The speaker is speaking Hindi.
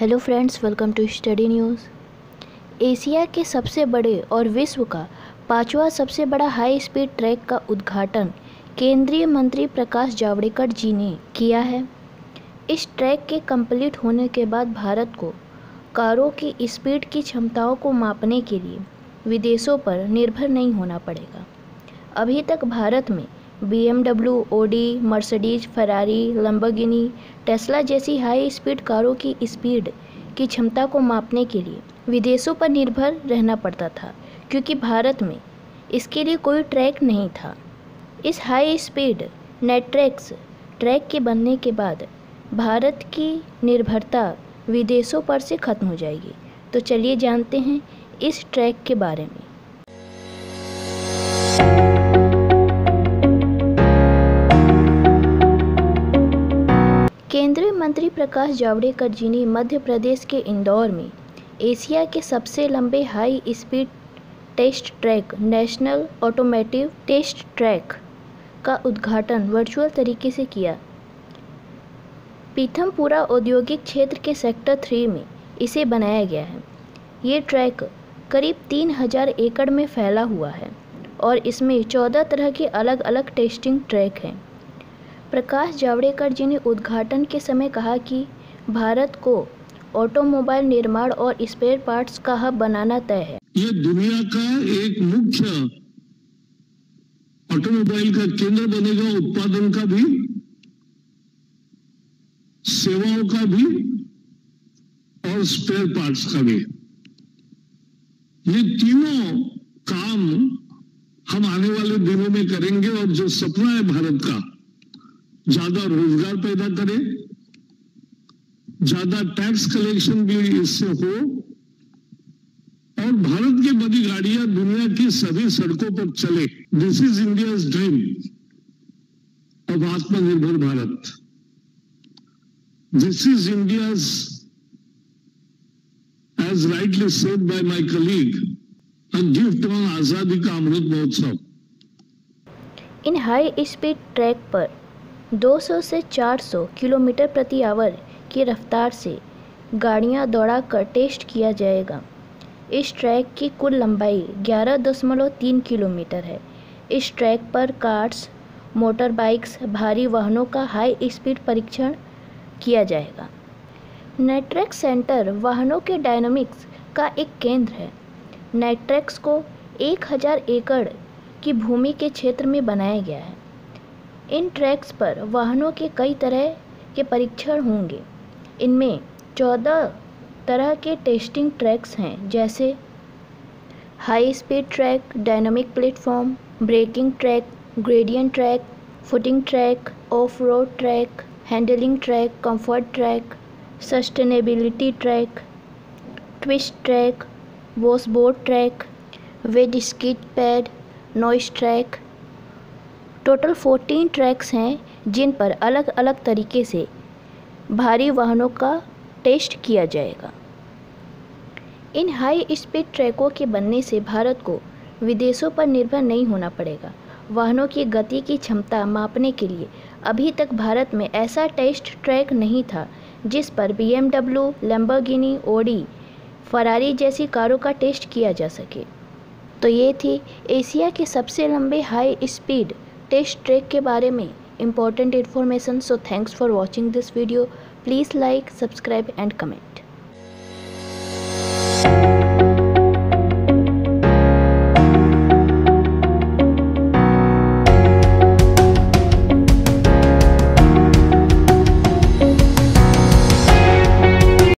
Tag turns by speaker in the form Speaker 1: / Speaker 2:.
Speaker 1: Hello friends welcome to study news Asia के सबसे बड़े और विश्व का पांचवा सबसे बड़ा हाई स्पीड ट्रैक का उद्घाटन केंद्रीय मंत्री प्रकाश जावड़ेकर जी ने किया है। इस ट्रैक के कंप्लीट होने के बाद भारत को कारों की स्पीड की क्षमताओं को मापने के लिए विदेशों पर निर्भर नहीं होना पड़ेगा। अभी तक भारत में B M W Audi, Mercedes, Ferrari, Lamborghini, Tesla जैसी हाई स्पीड कारों की स्पीड की क्षमता को मापने के लिए विदेशों पर निर्भर रहना पड़ता था, क्योंकि भारत में इसके लिए कोई ट्रैक नहीं था। इस हाई स्पीड नेट्रैक्स ट्रैक के बनने के बाद भारत की निर्भरता विदेशों पर से ख़त्म हो जाएगी। तो चलिए जानते हैं इस ट्रैक के बारे में। मंत्री प्रकाश जावड़ेकर जी ने मध्य प्रदेश के इंदौर में एशिया के सबसे लंबे high speed test track, national automotive test track का उद्घाटन वर्चुअल तरीके से किया। पीथमपुरा औद्योगिक क्षेत्र के सेक्टर थ्री में इसे बनाया गया है। ये ट्रैक करीब तीन हज़ार एकड़ में फैला हुआ है और इसमें चौदह तरह के अलग अलग टेस्टिंग ट्रैक हैं। प्रकाश जावड़ेकर जी ने उद्घाटन के समय कहा कि भारत को ऑटोमोबाइल निर्माण और स्पेयर पार्ट्स का हब बनाना तय है।
Speaker 2: ये दुनिया का एक मुख्य ऑटोमोबाइल का केंद्र बनेगा, उत्पादन का भी, सेवाओं का भी, और स्पेयर पार्ट्स का भी। ये तीनों काम हम आने वाले दिनों में करेंगे, और जो सपना है भारत का ज़्यादा रोज़गार पैदा करे, ज़्यादा टैक्स कलेक्शन भी इससे हो, और भारत की बड़ी गाड़ियाँ दुनिया की सभी सड़कों पर चले। This is India dream of Atmanirbhar Bharat. This is India as rightly said by my colleague a gift on Azadi ka Amrit महोत्सव
Speaker 1: इन हाई स्पीड ट्रैक पर 200 से 400 किलोमीटर प्रति आवर की रफ्तार से गाड़ियाँ दौड़ाकर टेस्ट किया जाएगा। इस ट्रैक की कुल लंबाई 11.3 किलोमीटर है। इस ट्रैक पर कार्स मोटर बाइक्स भारी वाहनों का हाई स्पीड परीक्षण किया जाएगा। नेट्रैक्स सेंटर वाहनों के डायनामिक्स का एक केंद्र है। नेट्रैक्स को 1000 एकड़ की भूमि के क्षेत्र में बनाया गया है। इन ट्रैक्स पर वाहनों के कई तरह के परीक्षण होंगे। इनमें चौदह तरह के टेस्टिंग ट्रैक्स हैं, जैसे high speed track, dynamic platform, braking track, gradient track, footing track off road track, handling track, comfort track, sustainability track, twist track, washboard track, wet skid pad, noise track total 14 tracks हैं, जिन पर अलग अलग तरीके से भारी वाहनों का टेस्ट किया जाएगा। इन हाई स्पीड ट्रैकों के बनने से भारत को विदेशों पर निर्भर नहीं होना पड़ेगा। वाहनों की गति की क्षमता मापने के लिए अभी तक भारत में ऐसा टेस्ट ट्रैक नहीं था, जिस पर B M W Audi, Ferrari जैसी कारों का टेस्ट किया जा सके। तो ये थी एशिया के सबसे लंबे हाई स्पीड टेस्ट ट्रैक के बारे में important information so thanks for watching this video please like subscribe and comment